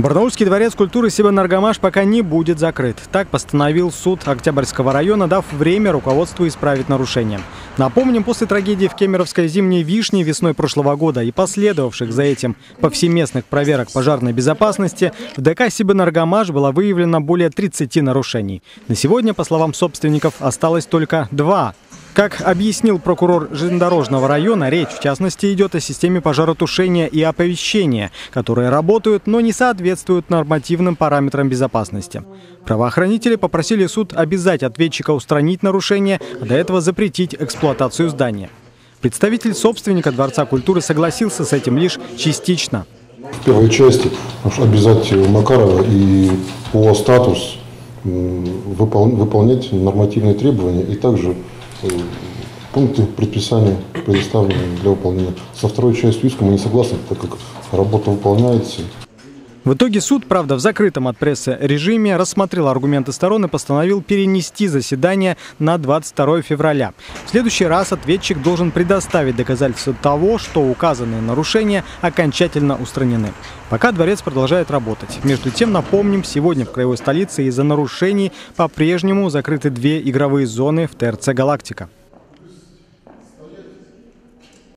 Барнаульский дворец культуры Сибэнергомаш пока не будет закрыт. Так постановил суд Октябрьского района, дав время руководству исправить нарушения. Напомним, после трагедии в Кемеровской зимней вишне весной прошлого года и последовавших за этим повсеместных проверок пожарной безопасности, в ДК Сибэнергомаш было выявлено более 30 нарушений. На сегодня, по словам собственников, осталось только два как объяснил прокурор железнодорожного района, речь в частности идет о системе пожаротушения и оповещения, которые работают, но не соответствуют нормативным параметрам безопасности. Правоохранители попросили суд обязать ответчика устранить нарушение, а до этого запретить эксплуатацию здания. Представитель собственника Дворца культуры согласился с этим лишь частично. В первой части обязать Макарова и по статус выполнять нормативные требования и также пункты предписания предоставлены для выполнения. Со второй частью иска мы не согласны, так как работа выполняется. В итоге суд, правда, в закрытом от прессы режиме рассмотрел аргументы сторон и постановил перенести заседание на 22 февраля. В следующий раз ответчик должен предоставить доказательства того, что указанные нарушения окончательно устранены. Пока дворец продолжает работать. Между тем, напомним, сегодня в краевой столице из-за нарушений по-прежнему закрыты две игровые зоны в ТРЦ «Галактика».